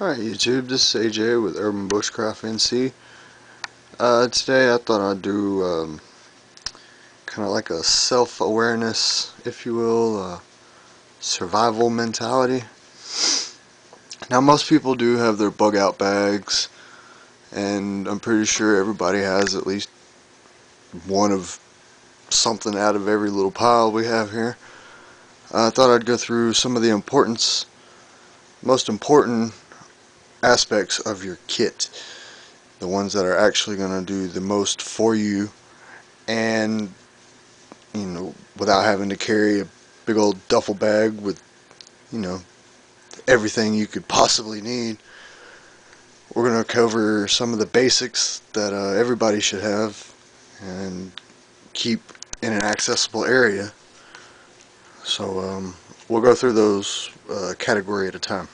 Alright YouTube, this is AJ with Urban Bushcraft NC. Uh, today I thought I'd do um, kind of like a self-awareness, if you will, uh, survival mentality. Now most people do have their bug out bags and I'm pretty sure everybody has at least one of something out of every little pile we have here. Uh, I thought I'd go through some of the importance, most important aspects of your kit. The ones that are actually going to do the most for you. And you know without having to carry a big old duffel bag with you know everything you could possibly need. We're going to cover some of the basics that uh, everybody should have and keep in an accessible area. So um, we'll go through those uh, category at a time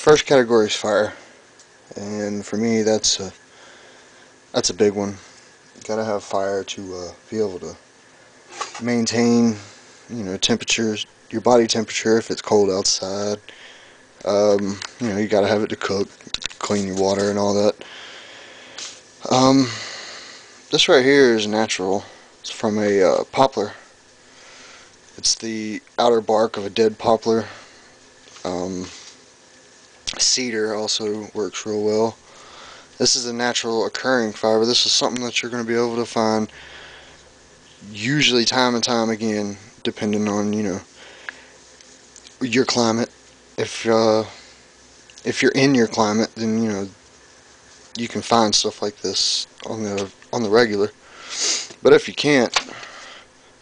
first category is fire. And for me that's a that's a big one. You gotta have fire to uh, be able to maintain you know temperatures your body temperature if it's cold outside. Um, you know you gotta have it to cook clean your water and all that. Um, this right here is natural. It's from a uh, poplar. It's the outer bark of a dead poplar. Um, Cedar also works real well. This is a natural occurring fiber. This is something that you're going to be able to find usually time and time again depending on, you know, your climate. If uh, if you're in your climate, then, you know, you can find stuff like this on the on the regular. But if you can't,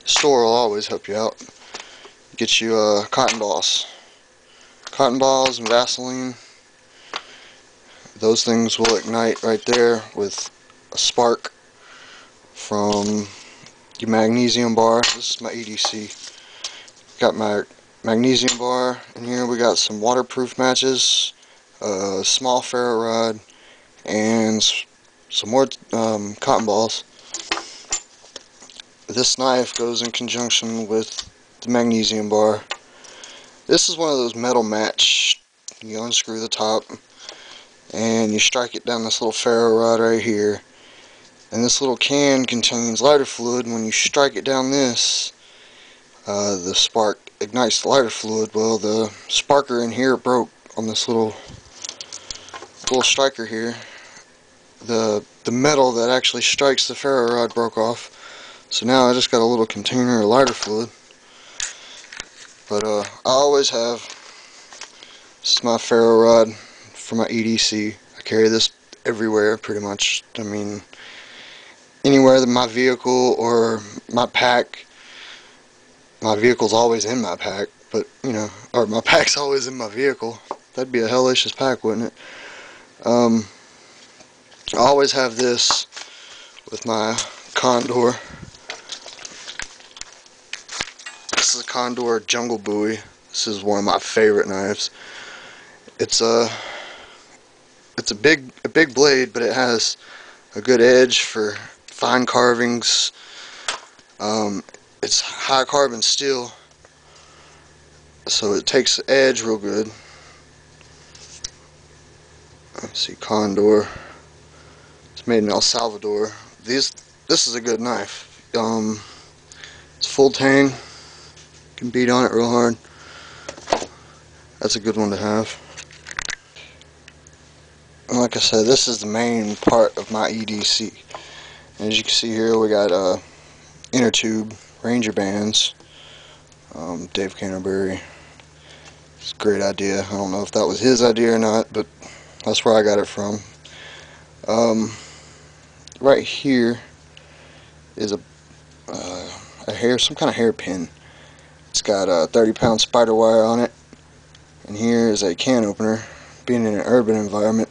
store will always help you out. Get you a uh, cotton balls cotton balls and Vaseline. Those things will ignite right there with a spark from your magnesium bar. This is my EDC got my magnesium bar in here. We got some waterproof matches a small ferro rod and some more um, cotton balls. This knife goes in conjunction with the magnesium bar this is one of those metal match. You unscrew the top and you strike it down this little ferro rod right here. And this little can contains lighter fluid. When you strike it down this, uh, the spark ignites the lighter fluid. Well, the sparker in here broke on this little little striker here. The the metal that actually strikes the ferro rod broke off. So now I just got a little container of lighter fluid. But uh, I always have, this is my ferro rod for my EDC. I carry this everywhere pretty much. I mean, anywhere that my vehicle or my pack, my vehicle's always in my pack, but you know, or my pack's always in my vehicle. That'd be a hellacious pack, wouldn't it? Um, I always have this with my Condor This is a Condor Jungle Bowie. This is one of my favorite knives. It's a it's a big a big blade, but it has a good edge for fine carvings. Um, it's high carbon steel, so it takes the edge real good. Let's see, Condor. It's made in El Salvador. These this is a good knife. Um, it's full tang can beat on it real hard. That's a good one to have. Like I said, this is the main part of my EDC. And As you can see here, we got uh, inner tube Ranger bands. Um, Dave Canterbury. It's a great idea. I don't know if that was his idea or not, but that's where I got it from. Um, right here is a, uh, a hair, some kind of hairpin. It's got a 30 pound spider wire on it. And here is a can opener. Being in an urban environment,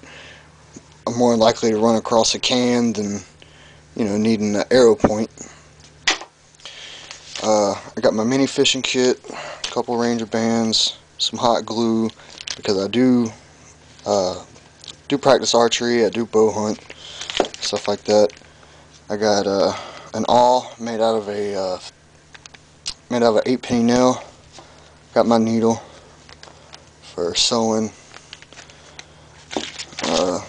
I'm more likely to run across a can than, you know, needing an arrow point. Uh, I got my mini fishing kit, a couple ranger bands, some hot glue, because I do uh, do practice archery, I do bow hunt, stuff like that. I got uh, an awl made out of a uh, made out of an 8 penny nail. Got my needle. for sewing. Uh,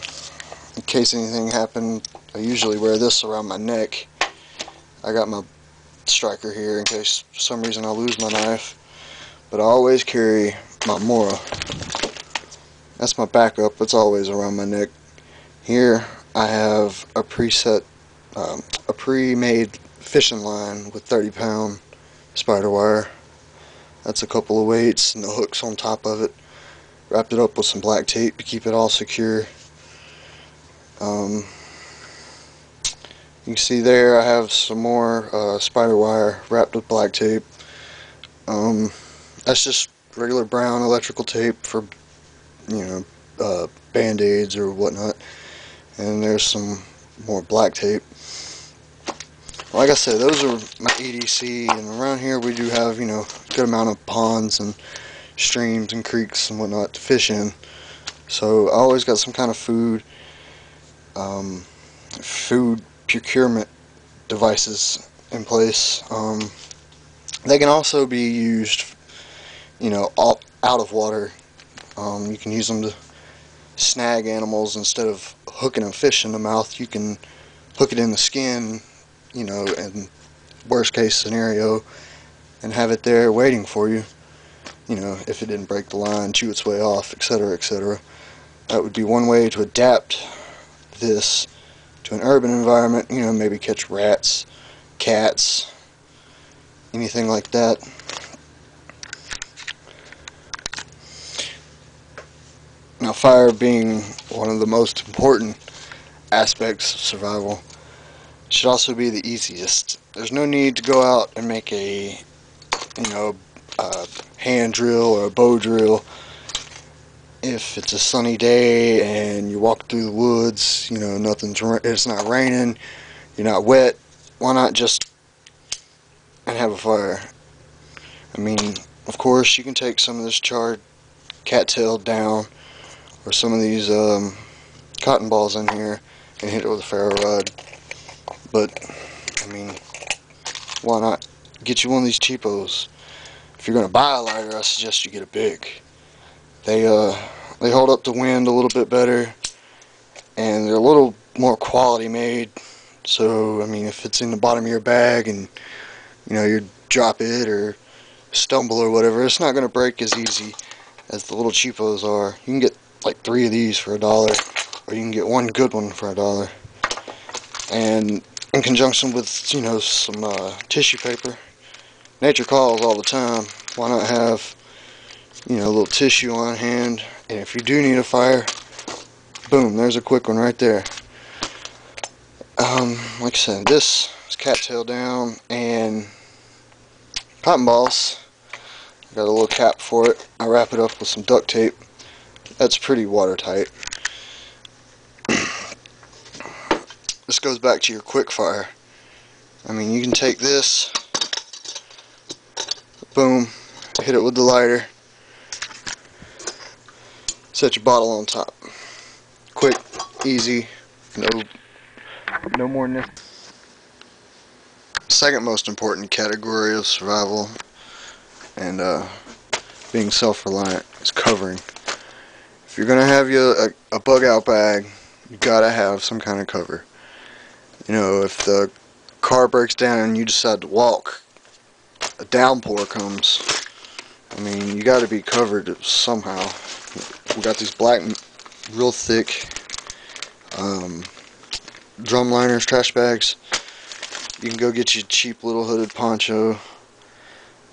in case anything happened, I usually wear this around my neck. I got my striker here in case for some reason I lose my knife. But I always carry my Mora. That's my backup. It's always around my neck. Here I have a preset, um, a pre-made fishing line with 30 pound spider wire. That's a couple of weights and the hooks on top of it. Wrapped it up with some black tape to keep it all secure. Um, you can see there I have some more uh, spider wire wrapped with black tape. Um, that's just regular brown electrical tape for you know uh, band-aids or whatnot and there's some more black tape like I said those are my EDC and around here we do have you know a good amount of ponds and streams and creeks and whatnot to fish in so I always got some kind of food um, food procurement devices in place um, they can also be used you know, out of water. Um, you can use them to snag animals instead of hooking a fish in the mouth. You can hook it in the skin, you know, and worst case scenario, and have it there waiting for you. You know, if it didn't break the line, chew its way off, etc., etc. That would be one way to adapt this to an urban environment. You know, maybe catch rats, cats, anything like that. Now fire being one of the most important aspects of survival should also be the easiest. There's no need to go out and make a, you know, a hand drill or a bow drill if it's a sunny day and you walk through the woods, you know, nothing's, it's not raining, you're not wet, why not just and have a fire? I mean, of course, you can take some of this charred cattail down or some of these um, cotton balls in here and hit it with a ferro rod. But, I mean, why not get you one of these cheapos? If you're going to buy a lighter, I suggest you get a Bic. They, uh, they hold up the wind a little bit better, and they're a little more quality made. So, I mean, if it's in the bottom of your bag and, you know, you drop it or stumble or whatever, it's not going to break as easy as the little cheapos are. You can get like three of these for a dollar or you can get one good one for a dollar and in conjunction with you know some uh, tissue paper. Nature calls all the time. Why not have you know a little tissue on hand? And if you do need a fire boom there's a quick one right there. Um, like I said this is cattail down and cotton balls. Got a little cap for it. I wrap it up with some duct tape. That's pretty watertight. This goes back to your quick fire. I mean, you can take this, boom, hit it with the lighter, set your bottle on top. Quick, easy, no, no more. Second most important category of survival and uh, being self-reliant is covering If you're gonna have your a, a bug out bag, you gotta have some kind of cover. You know, if the car breaks down and you decide to walk, a downpour comes. I mean, you got to be covered somehow. We got these black, real thick um, drum liners, trash bags. You can go get your cheap little hooded poncho.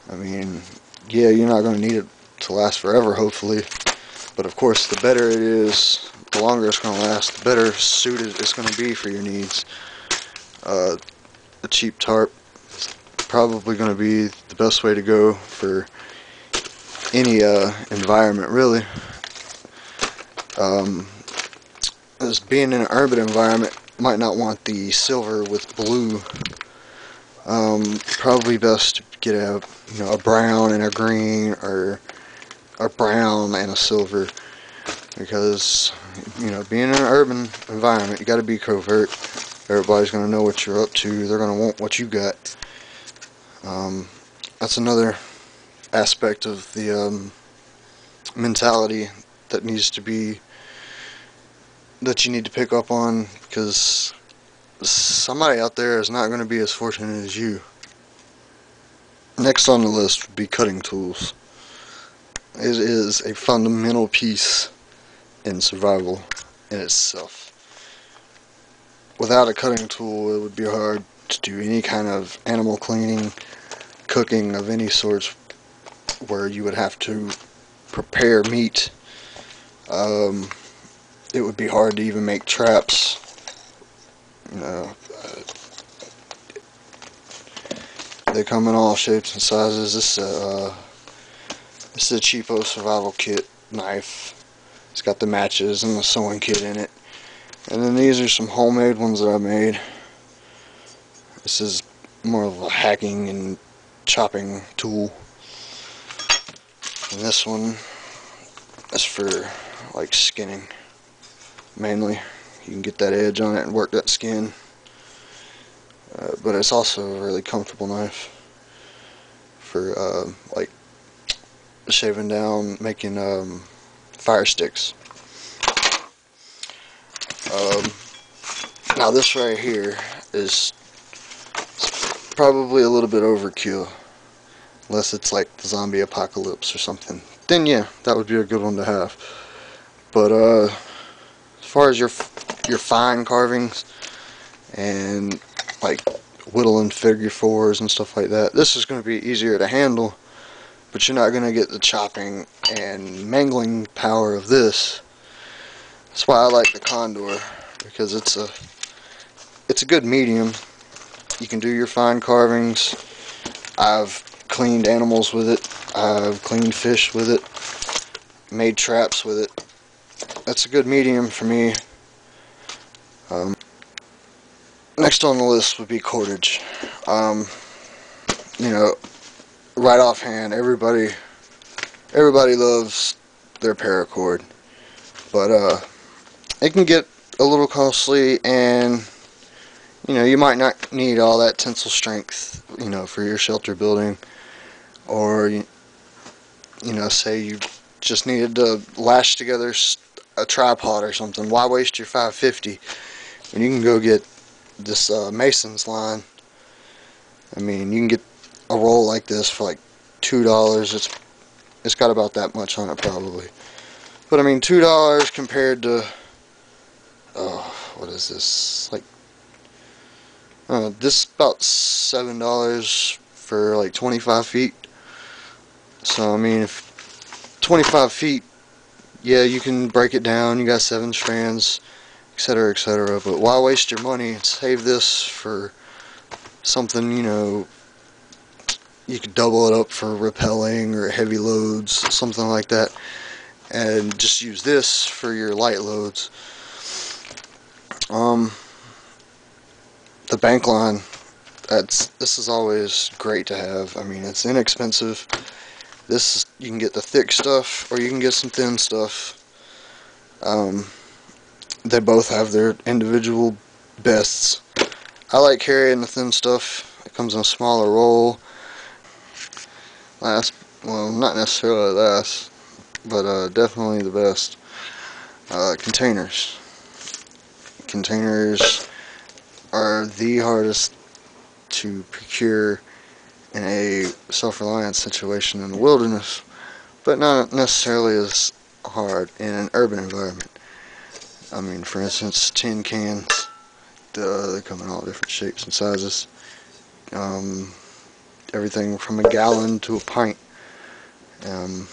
I mean, yeah, you're not going to need it to last forever, hopefully. But of course, the better it is, the longer it's going to last, the better suited it's going to be for your needs. Uh, a cheap tarp probably going to be the best way to go for any uh, environment, really. Um, as being in an urban environment, might not want the silver with blue. Um, probably best to get a you know a brown and a green or a brown and a silver because you know being in an urban environment you got to be covert everybody's going to know what you're up to they're going to want what you got um, that's another aspect of the um, mentality that needs to be that you need to pick up on because somebody out there is not going to be as fortunate as you. Next on the list would be cutting tools. It is a fundamental piece in survival in itself. Without a cutting tool, it would be hard to do any kind of animal cleaning, cooking of any sorts, where you would have to prepare meat. Um, it would be hard to even make traps. You know, uh, they come in all shapes and sizes. This uh, this is a cheapo survival kit knife. It's got the matches and the sewing kit in it. And then these are some homemade ones that I made. This is more of a hacking and chopping tool. And this one is for like skinning mainly. You can get that edge on it and work that skin. Uh, but it's also a really comfortable knife for uh, like shaving down, making um, fire sticks. Um, now this right here is probably a little bit overkill. Unless it's like the zombie apocalypse or something. Then yeah, that would be a good one to have. But uh, as far as your your fine carvings and like whittling figure fours and stuff like that, this is going to be easier to handle. But you're not going to get the chopping and mangling power of this. That's why I like the Condor because it's a it's a good medium. You can do your fine carvings. I've cleaned animals with it. I've cleaned fish with it. Made traps with it. That's a good medium for me. Um, next on the list would be cordage. Um, you know, right offhand, everybody everybody loves their paracord, but uh, it can get a little costly and you know you might not need all that tensile strength you know for your shelter building or you, know say you just needed to lash together a tripod or something. Why waste your 550 when you can go get this uh, mason's line? I mean you can get a roll like this for like two dollars. It's it's got about that much on it probably. But I mean two dollars compared to oh, what is this? Like, uh, this about seven dollars for like 25 feet. So I mean, if 25 feet, yeah, you can break it down. You got seven strands, etc., etc. But why waste your money? Save this for something you know. You could double it up for rappelling or heavy loads, something like that, and just use this for your light loads. Um, the bank line, that's this is always great to have. I mean, it's inexpensive. This you can get the thick stuff, or you can get some thin stuff. Um, they both have their individual bests. I like carrying the thin stuff. It comes in a smaller roll. Last, well, not necessarily last, but uh, definitely the best. Uh, containers containers are the hardest to procure in a self-reliance situation in the wilderness, but not necessarily as hard in an urban environment. I mean, for instance, tin cans, duh, they come in all different shapes and sizes. Um, everything from a gallon to a pint. Um,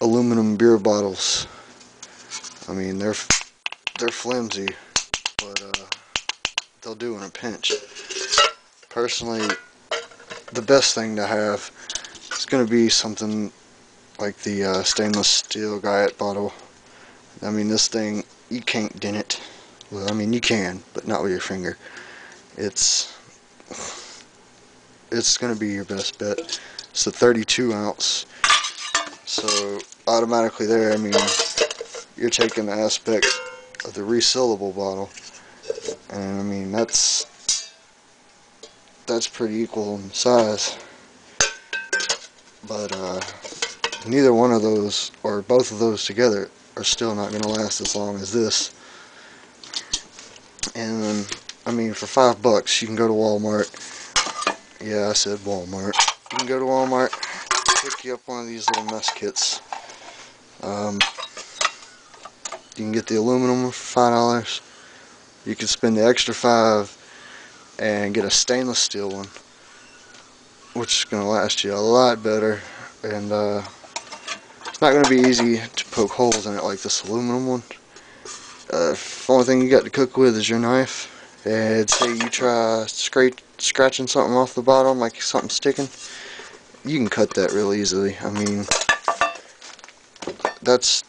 aluminum beer bottles. I mean, they're they're flimsy, but uh, they'll do in a pinch. Personally, the best thing to have is going to be something like the uh, stainless steel Guyot bottle. I mean, this thing, you can't dent it. Well, I mean, you can, but not with your finger. It's it's going to be your best bet. It's a 32 ounce, so automatically there, I mean, you're taking the aspect the resealable bottle. And I mean, that's that's pretty equal in size. But uh, neither one of those or both of those together are still not going to last as long as this. And then, I mean, for five bucks, you can go to Walmart. Yeah, I said Walmart. You can go to Walmart, pick you up one of these little mess kits. Um, you can get the aluminum for five dollars. You can spend the extra five and get a stainless steel one, which is going to last you a lot better. And uh, it's not going to be easy to poke holes in it like this aluminum one. Uh, only thing you got to cook with is your knife. And say you try scrape, scratching something off the bottom, like something sticking, you can cut that real easily. I mean, that's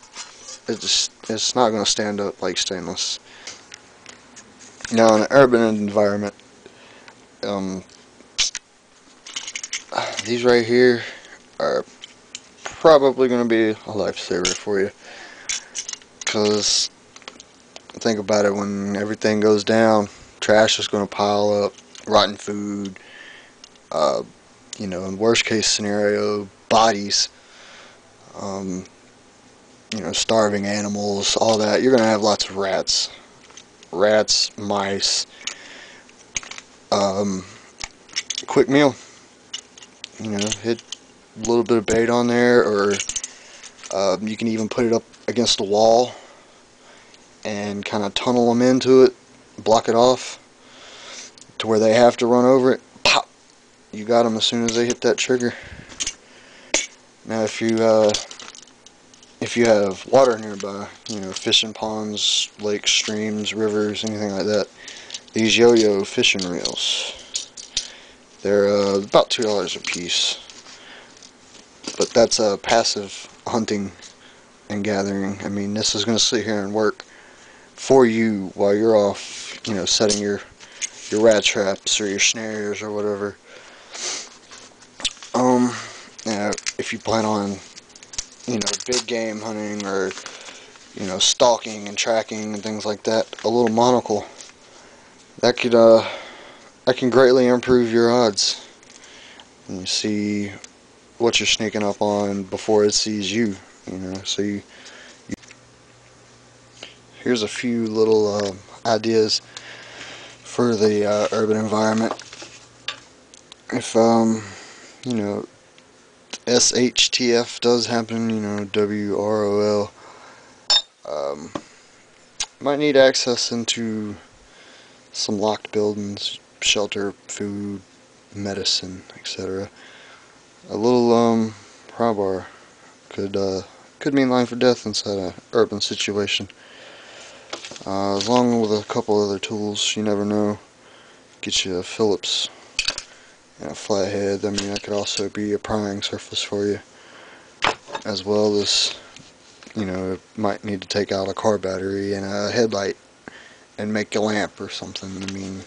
it's it's not going to stand up like stainless. Now, in an urban environment, um, these right here are probably going to be a lifesaver for you. Because, think about it, when everything goes down, trash is going to pile up, rotten food, uh, you know, in worst case scenario, bodies, um, you know, starving animals, all that. You're going to have lots of rats. Rats, mice, um, quick meal. You know, hit a little bit of bait on there, or um, you can even put it up against the wall and kind of tunnel them into it, block it off to where they have to run over it. Pop! You got them as soon as they hit that trigger. Now, if you uh, if you have water nearby, you know, fishing ponds, lakes, streams, rivers, anything like that, these yo-yo fishing reels, they're uh, about two dollars a piece but that's a passive hunting and gathering. I mean, this is going to sit here and work for you while you're off, you know, setting your your rat traps or your snares or whatever. Um, you if you plan on, you know, big game hunting or, you know, stalking and tracking and things like that, a little monocle, that could, uh, that can greatly improve your odds. And you see what you're sneaking up on before it sees you. You know, so you. you here's a few little uh, ideas for the uh, urban environment. If um, you know, SHTF does happen, you know, WROL, um, might need access into some locked buildings, shelter, food, medicine, etc a little um, pry bar could uh, could mean life or death inside an urban situation. Uh, along with a couple other tools, you never know. Get you a Phillips and a flathead. I mean, that could also be a prying surface for you, as well as you know, it might need to take out a car battery and a headlight and make a lamp or something. I mean,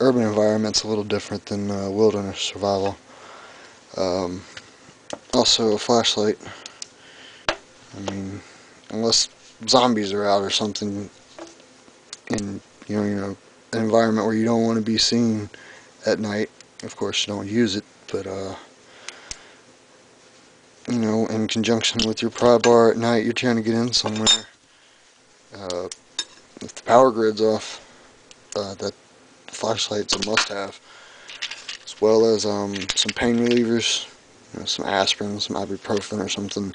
urban environment's a little different than uh, wilderness survival. Um, also a flashlight. I mean, unless zombies are out or something in you know you know an environment where you don't want to be seen at night. Of course, you don't use it, but uh, you know, in conjunction with your pry bar at night, you're trying to get in somewhere. Uh, if the power grid's off, uh, that flashlight's a must-have as well as um, some pain relievers, you know, some aspirin, some ibuprofen or something.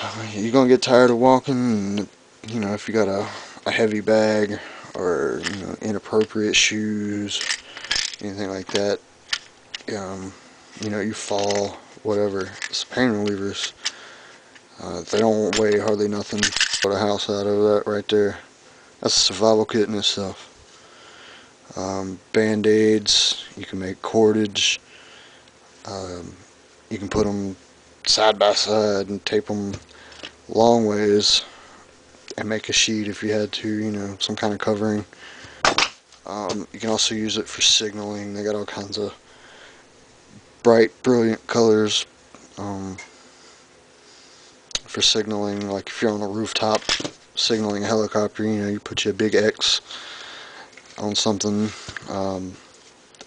You're to get tired of walking, and, you know, if you got a, a heavy bag or, you know, inappropriate shoes, anything like that, um, you know, you fall, whatever. Some pain relievers, uh, they don't weigh hardly nothing. Put a house out of that right there. That's a survival kit in itself um, band-aids you can make cordage um, you can put them side by side and tape them long ways and make a sheet if you had to you know some kind of covering um, you can also use it for signaling they got all kinds of bright brilliant colors um, for signaling like if you're on a rooftop signaling a helicopter you know you put you a big X on something. Um,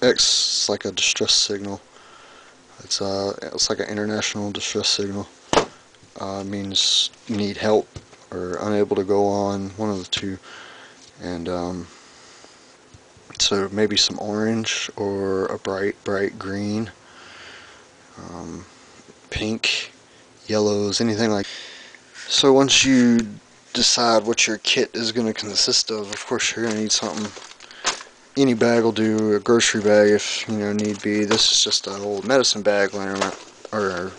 X is like a distress signal. It's uh, it's like an international distress signal. Uh, means you need help or unable to go on, one of the two. And um, so maybe some orange or a bright, bright green, um, pink, yellows, anything like. So once you decide what your kit is going to consist of, of course you're going to need something any bag will do, a grocery bag if, you know, need be. This is just an old medicine bag laying around, or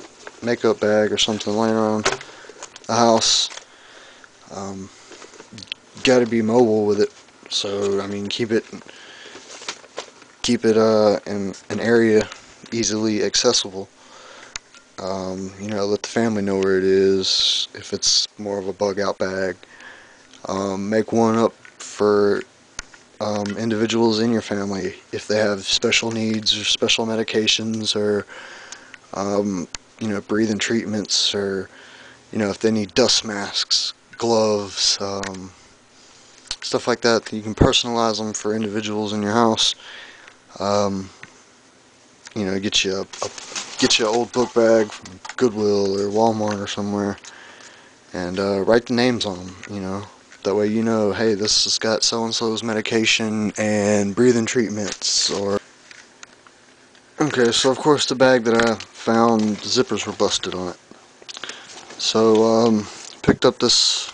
makeup bag or something laying around the house. Um, Got to be mobile with it, so, I mean, keep it, keep it uh, in an area easily accessible. Um, you know, let the family know where it is, if it's more of a bug out bag. Um, make one up for um, individuals in your family if they have special needs or special medications or um, you know breathing treatments or you know if they need dust masks gloves um, stuff like that you can personalize them for individuals in your house um, you know get you a, a get you an old book bag from Goodwill or Walmart or somewhere and uh, write the names on them you know that way you know, hey, this has got so-and-so's medication and breathing treatments, or... Okay, so of course the bag that I found, the zippers were busted on it. So, um, picked up this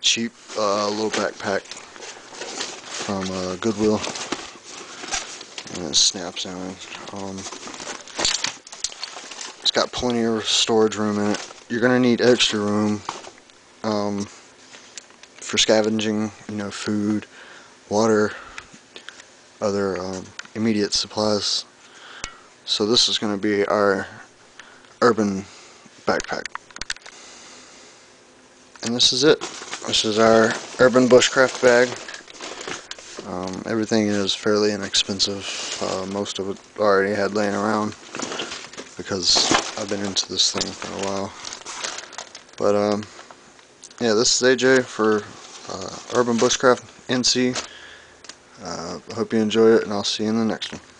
cheap uh, little backpack from uh, Goodwill. And it snaps in. Um, it's got plenty of storage room in it. You're going to need extra room. Um, for scavenging, you know, food, water, other um, immediate supplies. So this is going to be our urban backpack. And this is it. This is our urban bushcraft bag. Um, everything is fairly inexpensive. Uh, most of it already had laying around because I've been into this thing for a while. But um, yeah, this is AJ for uh, Urban Bushcraft NC. Uh, hope you enjoy it, and I'll see you in the next one.